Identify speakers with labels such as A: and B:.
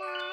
A: Bye.